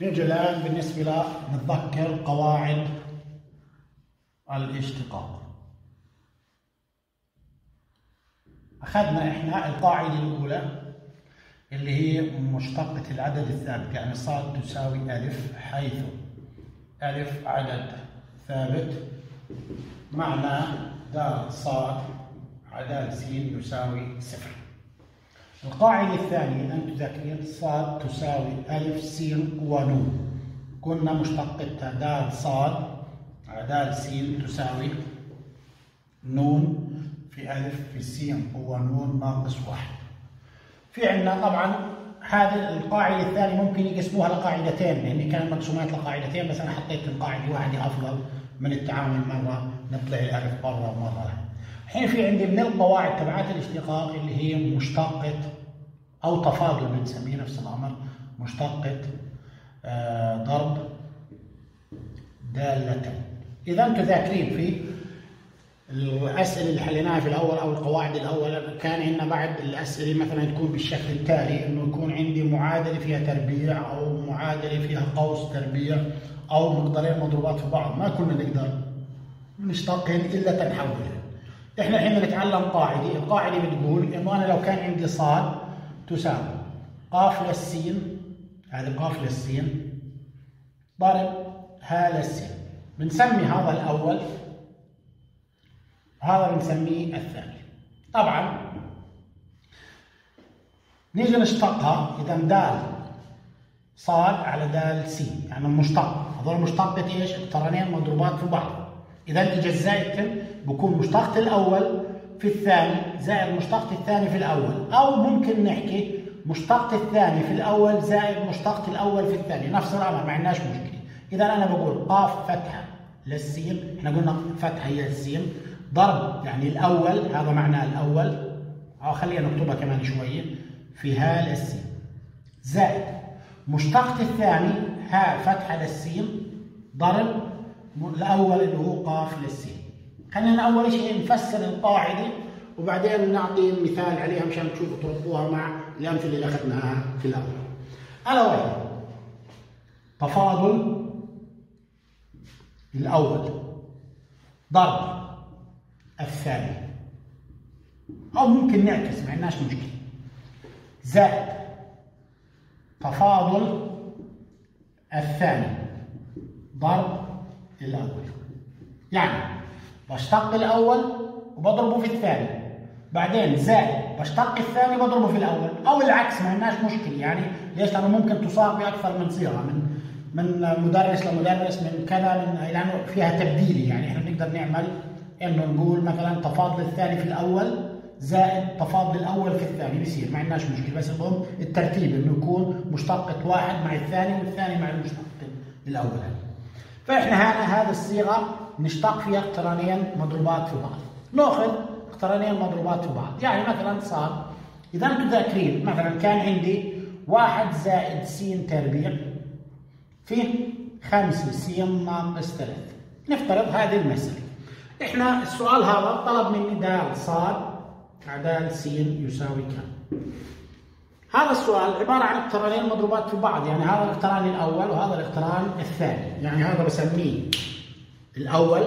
نيجي الآن بالنسبة ل نتذكر قواعد الاشتقاق. أخذنا إحنا القاعدة الأولى اللي هي مشتقة العدد الثابت يعني صاد تساوي ألف حيث ألف عدد ثابت. معنى د صاد عدد س يساوي صفر. القاعدة الثانية أن تذكرين صاد تساوي ألف س ونون. قلنا مشتقتها د صاد عدد س تساوي نون في ألف في س ونون ناقص واحد. في عندنا طبعا هذه القاعدة الثانية ممكن يقسموها لقاعدتين لأن كانت مقسومات لقاعدتين بس أنا حطيت القاعدة واحدة أفضل من التعامل مرة نطلع الألف برا ومرة. الحين في عندي من القواعد تبعات الاشتقاق اللي هي مشتقة أو تفاضل بنسميه نفس الأمر مشتقة آه ضرب دالة. إذا أنتم ذاكرين في الأسئلة اللي حليناها في الأول أو القواعد الأول. كان عندنا بعد الأسئلة مثلا تكون بالشكل التالي إنه يكون عندي معادلة فيها تربيع أو معادلة فيها قوس تربيع أو مقدارين مضروبات في بعض. ما كنا نقدر نشتقهن إلا تنحولهن. إحنا الحين بنتعلم قاعدة. القاعدة بتقول إنه أنا لو كان عندي صاد تساوي. قاف للسين هذه قاف للسين ضرب ها للسين بنسمي هذا الأول. هذا بنسميه الثاني. طبعا نيجي نشتقها. إذا دال صاد على دال س يعني مشتق. هذول مشتقة إيش؟ اقترانين مضروبات في بعض. انت جزأتهم بكون مشتقة الأول. في الثاني زائد مشتقة الثاني في الأول. أو ممكن نحكي مشتقة الثاني في الأول زائد مشتقة الأول في الثاني. نفس الأمر ما عندناش مشكلة. إذا أنا بقول قاف فتحة للسين إحنا قلنا فتحة هي السين. ضرب يعني الأول هذا معنى الأول. أو خلينا نكتبها كمان شوية. في ها للسين. زائد مشتقة الثاني ها فتحة للسين. ضرب الأول اللي هو قاف للسين. خلينا أول شيء نفسر القاعدة وبعدين نعطي مثال عليها مشان تشوفوا تربطوها مع الأمثلة اللي أخذناها في الأول. ألا وهي تفاضل الأول ضرب الثاني أو ممكن نعكس ما عندناش مشكلة. زائد تفاضل الثاني ضرب الأول. يعني بشتق الأول وبضربه في الثاني. بعدين زائد بشتق الثاني بضربه في الأول. أو العكس ما عندناش مشكلة. يعني ليش؟ لأنه ممكن تصاغ بأكثر من صيغة من من مدرس لمدرس من كذا من لأنه فيها تبديلي يعني إحنا بنقدر نعمل إنه نقول مثلا تفاضل الثاني في الأول زائد تفاضل الأول في الثاني. بيصير ما عندناش مشكلة. بس المهم الترتيب إنه يكون مشتقة واحد مع الثاني والثاني مع المشتقة الاولاني. فإحنا هنا هذه الصيغة نشتق فيها اقترانين مضروبات في بعض. نأخذ اقترانين مضروبات في بعض، يعني مثلا صار إذا أنتم ذاكرين مثلا كان عندي واحد زائد س تربيع في خمسة س ناقص ثلاثة. نفترض هذه المسألة. إحنا السؤال هذا طلب مني د صاد عدال س يساوي كم هذا السؤال عبارة عن اقترانين مضروبات في بعض يعني هذا الاقتران الأول وهذا الاقتران الثاني يعني هذا بسميه الأول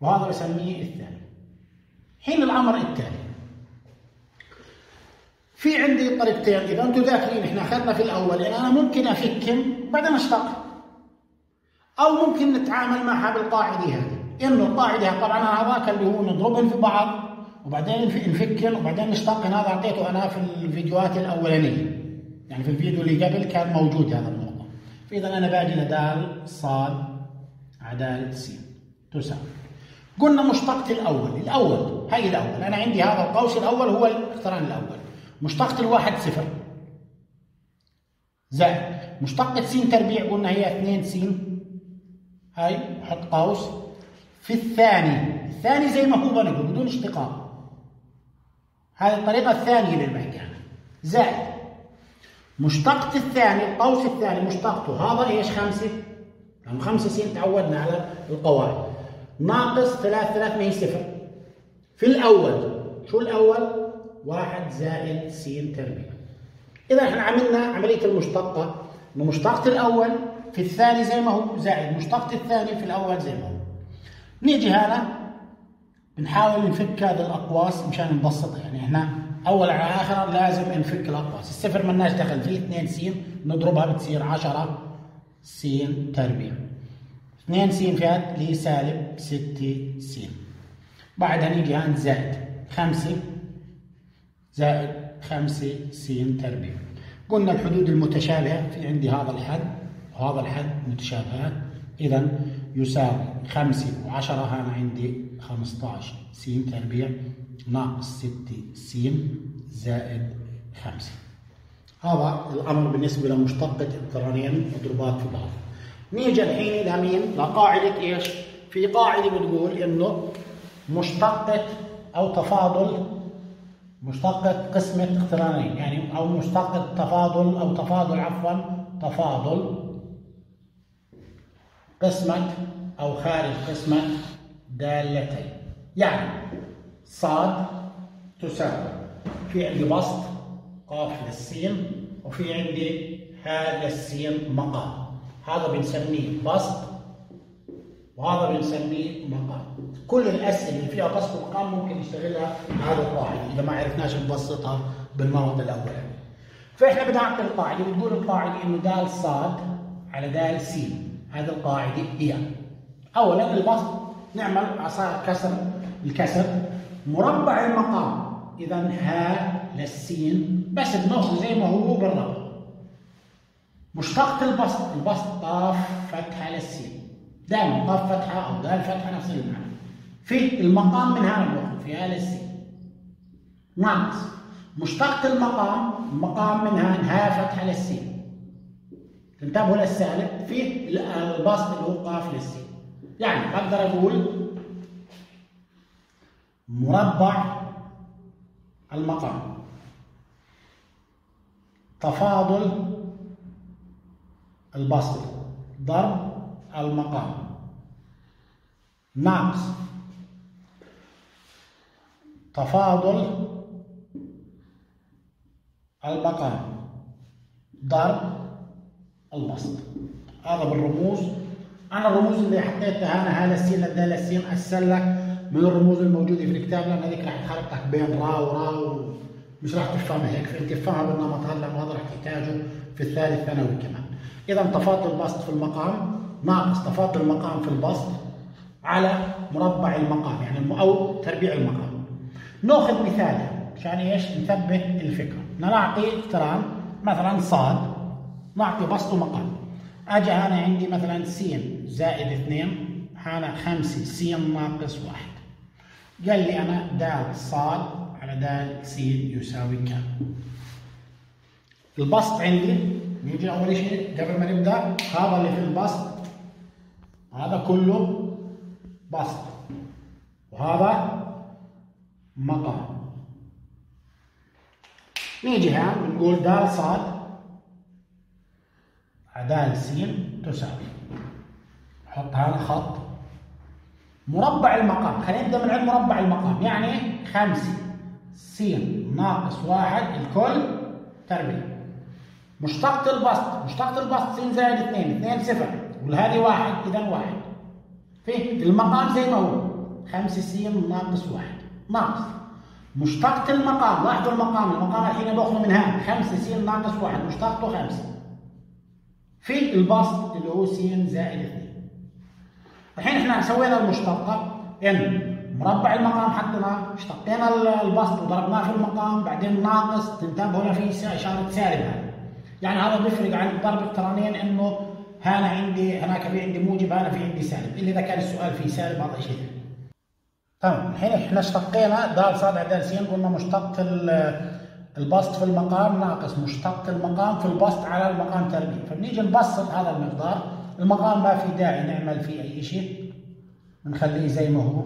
وهذا بسميه الثاني. حين الأمر التالي. في عندي طريقتين. إذا أنتم ذاكرين إحنا أخذنا في الأول يعني أنا ممكن أفكم بعدين أشتق أو ممكن نتعامل معها بالقاعدة هذه. إنه القاعدة طبعا هذاك اللي هو نضربهم في بعض وبعدين نفكر وبعدين نشتق هذا أعطيته أنا في الفيديوهات الأولانية. يعني في الفيديو اللي قبل كان موجود هذا فاذا أنا باجي لدال صاد عدالة س تساوي. قلنا مشتقة الأول. الأول هاي الأول. أنا عندي هذا القوس الأول هو الاقتران الأول. مشتقة الواحد صفر. زائد مشتقة س تربيع قلنا هي 2 س هاي حط قوس. في الثاني. الثاني زي ما هو بنقول بدون اشتقاق. هذه الطريقة الثانية عنها زائد مشتقة الثاني القوس الثاني مشتقته. هذا إيش؟ خمسة؟ لأنه خمسة س تعودنا على القواعد ناقص ثلاث ثلاث ما هي صفر. في الأول شو الأول؟ واحد زائد س تربيع إذا إحنا عملنا عملية المشتقة مشتقة الأول في الثاني زي ما هو زائد. مشتقة الثاني في الأول زي ما هو. نيجي هنا بنحاول نفك هذه الأقواس مشان نبسطها يعني إحنا أول على آخر لازم نفك الأقواس الصفر مالناش دخل. فيه 2 س نضربها بتصير 10 س تربيع. 2 س اللي هي سالب 6 س بعدها نيجي عند زائد 5 زائد 5 س تربيع. قلنا الحدود المتشابهة. في عندي هذا الحد وهذا الحد متشابهات. إذا يساوي 5 و10 هنا عندي 15 س تربيع ناقص 6 س زائد 5 هذا الأمر بالنسبة لمشتقة اقترانين مضروبات في بعض نيجي الحين لمين؟ لقاعدة إيش؟ في قاعدة بتقول إنه مشتقة أو تفاضل مشتقة قسمة اقترانين يعني أو مشتقة تفاضل أو تفاضل عفوا تفاضل قسمة أو خارج قسمة دالتين. يعني صاد تساوي. في عندي بسط قاف للسين وفي عندي هاء للسين مقام هذا بنسميه بسط وهذا بنسميه مقام كل الأسئلة اللي فيها بسط ومقام ممكن نشتغلها هذا القاعدة. إذا ما عرفناش نبسطها بالنمط الاولاني فإحنا بدنا نعطي القاعدة بتقول القاعدة إنه دال صاد على دال س هذه القاعدة هي. اولا البسط نعمل عصا كسر الكسر مربع المقام. اذا ها للسين بس بناخذ زي ما هو بالرقم مشتقة البسط البسط قاف فتحة للسين. دائما قاف فتحة أو دال فتحة نفس المعنى. في المقام من هذا الوقت في هذا السين ناقص مشتقة المقام المقام من ها فتحة للسين. انتبهوا للسالب في البسط اللي هو قاف للسين يعني أقدر أقول مربع المقام تفاضل البسط ضرب المقام ناقص تفاضل المقام ضرب البسط. هذا بالرموز. أنا الرموز اللي حطيتها أنا هذا السين الدال السين اسلك من الرموز الموجودة في الكتاب لأن هذيك راح تخربطك بين را ورا ومش راح تفهمها هيك. فانت تفهمها بالنمط هذا لأنه هذا راح تحتاجه في الثالث ثانوي كمان. إذا تفاضل البسط في المقام. ناقص تفاضل المقام في البسط على مربع المقام يعني أو تربيع المقام. ناخذ مثال عشان إيش؟ نثبت الفكرة. نعطي اقتران مثلا صاد. نعطي بسط ومقام اجى أنا عندي مثلا س زائد اثنين هنا خمسة س ناقص واحد. قال لي أنا د صاد على د س يساوي كم؟ البسط عندي نيجي أول شيء قبل ما نبدأ هذا اللي في البسط هذا كله بسط. وهذا مقام نيجي هنا بنقول د صاد. د س تساوي نحط هذا خط. مربع المقام. خلينا نبدأ من عند مربع المقام. يعني خمسة. س ناقص واحد. الكل تربيع. مشتقة البسط. مشتقة البسط س زائد 2 2 صفر. والهذه واحد. اذا واحد. في المقام زي ما هو. 5 س ناقص واحد. ناقص. مشتقة المقام. لاحظوا المقام. المقام الحين باخذه من هنا. 5 س ناقص واحد. مشتقته 5 في البسط اللي هو س زائد 2 الحين إحنا سوينا المشتقة ان مربع المقام حطينا اشتقينا البسط وضربناه في المقام بعدين ناقص تنتبهوا هنا في إشارة سالب هذا يعني هذا بيفرق عن الضرب الترانين إنه هنا عندي هناك في عندي موجب هنا في عندي سالب. إلا إذا كان السؤال فيه سالب هذا شيء. تمام. الحين إحنا اشتقينا د ص د س قلنا مشتق البسط في المقام ناقص مشتق المقام في البسط على المقام تربيع فبنيجي نبسط هذا المقدار. المقام ما في داعي نعمل فيه أي شيء. بنخليه زي ما هو.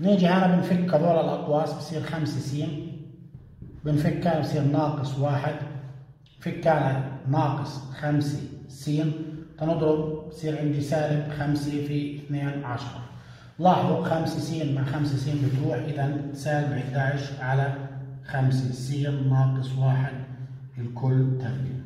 نيجي هنا بنفك هذول الأقواس بصير 5 س بنفكها بصير ناقص واحد. فكان ناقص خمسة س تنضرب بصير عندي سالب خمسة في اثنين عشرة لاحظوا خمسة س مع خمسة س بتروح إذا سالب 11 على خمسة سي ناقص واحد الكل تغيير